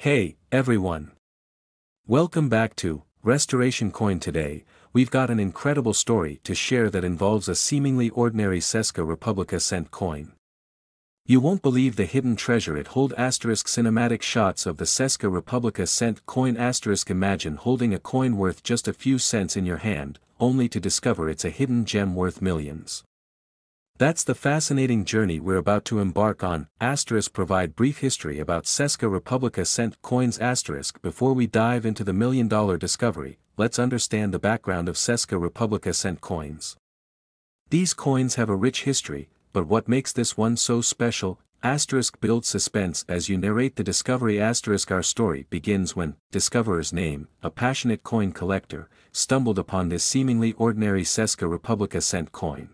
Hey, everyone. Welcome back to Restoration Coin today. We've got an incredible story to share that involves a seemingly ordinary Seska Republica cent coin. You won't believe the hidden treasure it hold asterisk cinematic shots of the Seska Republica cent coin asterisk imagine holding a coin worth just a few cents in your hand, only to discover it's a hidden gem worth millions. That's the fascinating journey we're about to embark on, asterisk provide brief history about Seska Republica cent coins asterisk before we dive into the million dollar discovery, let's understand the background of Seska Republica cent coins. These coins have a rich history, but what makes this one so special, asterisk builds suspense as you narrate the discovery asterisk our story begins when, discoverer's name, a passionate coin collector, stumbled upon this seemingly ordinary Seska Republica cent coin.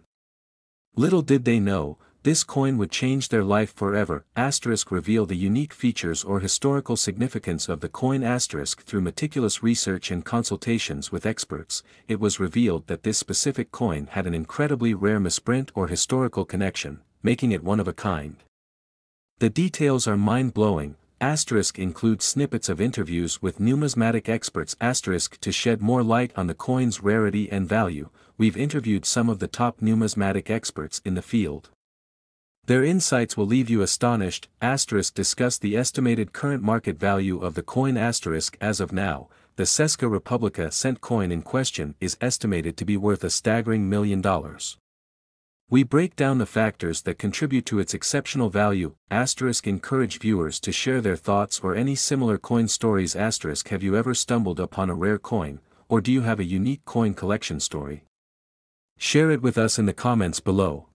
Little did they know, this coin would change their life forever, asterisk reveal the unique features or historical significance of the coin asterisk through meticulous research and consultations with experts, it was revealed that this specific coin had an incredibly rare misprint or historical connection, making it one of a kind. The details are mind-blowing, asterisk includes snippets of interviews with numismatic experts asterisk to shed more light on the coin's rarity and value, we've interviewed some of the top numismatic experts in the field. Their insights will leave you astonished, asterisk discuss the estimated current market value of the coin asterisk as of now, the Seska Republica cent coin in question is estimated to be worth a staggering million dollars. We break down the factors that contribute to its exceptional value, asterisk encourage viewers to share their thoughts or any similar coin stories asterisk have you ever stumbled upon a rare coin, or do you have a unique coin collection story? Share it with us in the comments below.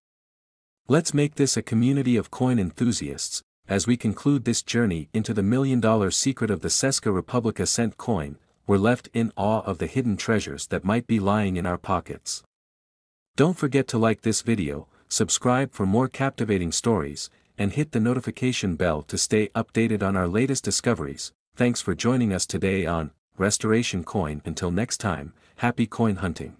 Let's make this a community of coin enthusiasts, as we conclude this journey into the million dollar secret of the Seska Republica cent coin, we're left in awe of the hidden treasures that might be lying in our pockets. Don't forget to like this video, subscribe for more captivating stories, and hit the notification bell to stay updated on our latest discoveries. Thanks for joining us today on Restoration Coin. Until next time, happy coin hunting.